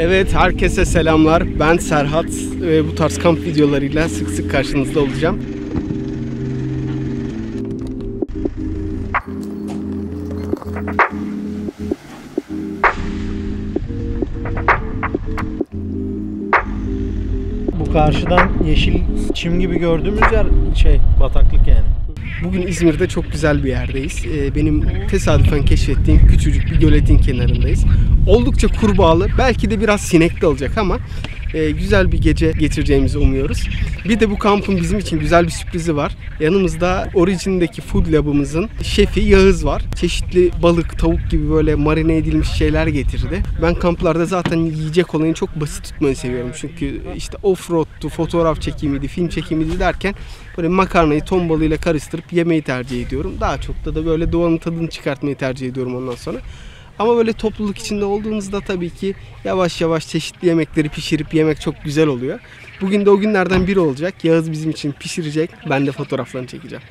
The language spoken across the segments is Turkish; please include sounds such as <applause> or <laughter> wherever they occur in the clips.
Evet, herkese selamlar. Ben Serhat ve bu tarz kamp videolarıyla sık sık karşınızda olacağım. Bu karşıdan yeşil çim gibi gördüğümüz yer şey bataklık yani. Bugün İzmir'de çok güzel bir yerdeyiz. Ee, Benim tesadüfen keşfettiğim küçücük bir göletin kenarındayız. Oldukça kurbağalı, belki de biraz sinekli olacak ama e, güzel bir gece geçireceğimizi umuyoruz. Bir de bu kampın bizim için güzel bir sürprizi var. Yanımızda Origin'deki Food Lab'ımızın şefi Yağız var. Çeşitli balık, tavuk gibi böyle marine edilmiş şeyler getirdi. Ben kamplarda zaten yiyecek olayını çok basit tutmayı seviyorum. Çünkü işte offroad'tu, fotoğraf çekimiydi, film çekimiydi derken böyle makarnayı ton balığıyla karıştırıp yemeyi tercih ediyorum. Daha çok da da böyle doğanın tadını çıkartmayı tercih ediyorum ondan sonra. Ama böyle topluluk içinde olduğumuzda tabii ki yavaş yavaş çeşitli yemekleri pişirip yemek çok güzel oluyor. Bugün de o günlerden biri olacak. Yağız bizim için pişirecek. Ben de fotoğraflarını çekeceğim.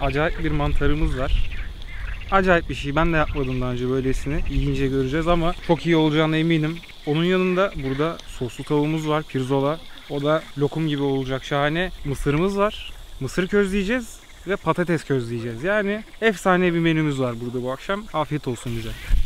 Acayip bir mantarımız var. Acayip bir şey. Ben de yapmadım daha önce böylesini. Yiyince göreceğiz ama çok iyi olacağına eminim. Onun yanında burada soslu tavuğumuz var. Pirzola. O da lokum gibi olacak. Şahane. Mısırımız var. Mısır közleyeceğiz ve patates közleyeceğiz. Yani efsane bir menümüz var burada bu akşam. Afiyet olsun bize.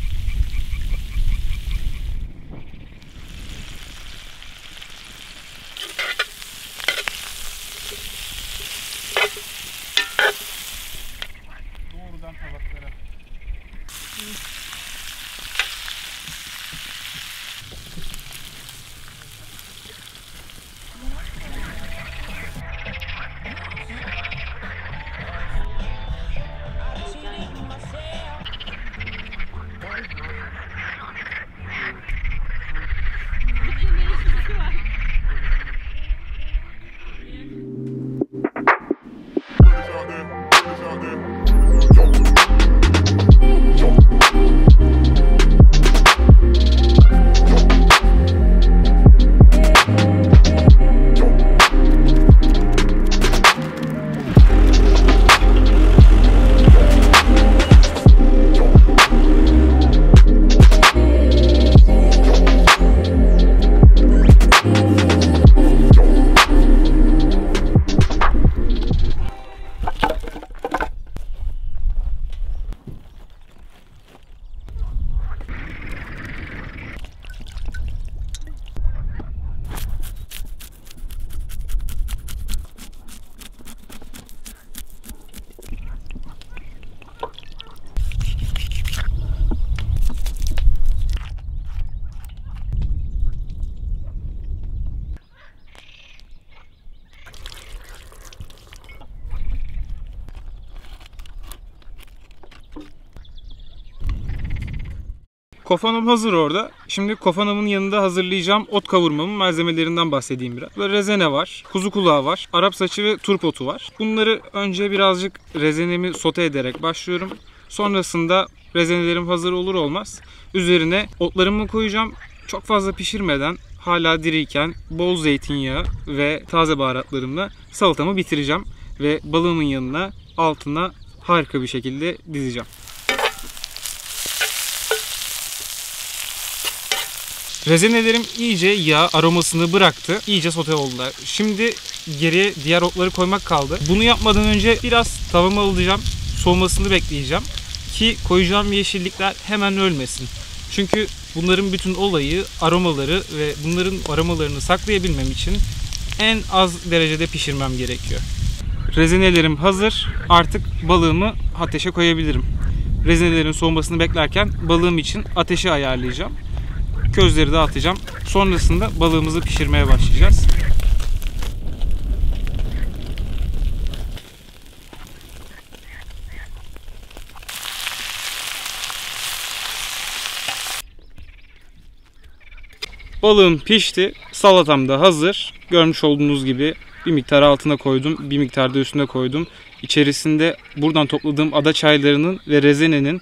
Kofanım hazır orada. Şimdi kofanımın yanında hazırlayacağım ot kavurmamın malzemelerinden bahsedeyim biraz. Böyle rezene var, kuzu kulağı var, Arap saçı ve turp otu var. Bunları önce birazcık rezenemi sote ederek başlıyorum. Sonrasında rezenelerim hazır olur olmaz üzerine otlarımı koyacağım. Çok fazla pişirmeden hala diriyken bol zeytinyağı ve taze baharatlarımla salatamı bitireceğim. Ve balığımın yanına altına harika bir şekilde dizeceğim. Rezenelerim iyice yağ aromasını bıraktı. İyice sote oldular. Şimdi geriye diğer otları koymak kaldı. Bunu yapmadan önce biraz tavamı alacağım. Soğumasını bekleyeceğim. Ki koyacağım yeşillikler hemen ölmesin. Çünkü bunların bütün olayı aromaları ve bunların aromalarını saklayabilmem için en az derecede pişirmem gerekiyor. Rezinelerim hazır. Artık balığımı ateşe koyabilirim. Rezinelerin soğumasını beklerken balığım için ateşi ayarlayacağım. Közleri dağıtacağım. Sonrasında balığımızı pişirmeye başlayacağız. Balığım pişti. Salatam da hazır. Görmüş olduğunuz gibi bir miktar altına koydum. Bir miktar da üstüne koydum. İçerisinde buradan topladığım ada çaylarının ve rezenenin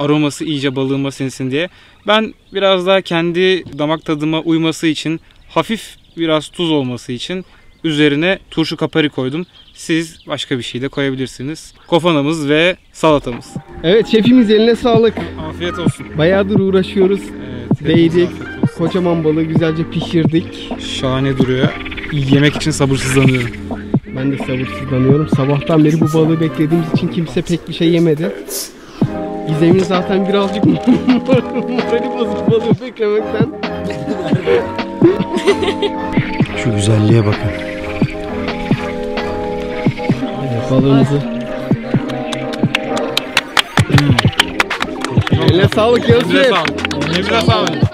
aroması iyice balığıma sinsin diye. Ben biraz daha kendi damak tadıma uyması için hafif biraz tuz olması için üzerine turşu kapari koydum. Siz başka bir şey de koyabilirsiniz. Kofanamız ve salatamız. Evet şefimiz eline sağlık. Afiyet olsun. Bayağıdır uğraşıyoruz. Evet, Değdik. Kocaman balığı güzelce pişirdik. Şahane duruyor. Yemek için sabırsızlanıyorum. Ben de sabırsızlanıyorum. Sabahtan beri bu balığı beklediğimiz için kimse pek bir şey yemedi. Gizem'in zaten birazcık <laughs> morali bozuk balığı beklemekten. Şu güzelliğe bakın. Evet, balığımızı. Eline sağlık Yavuz Elinize Şef. sağlık. Elinize sağlık.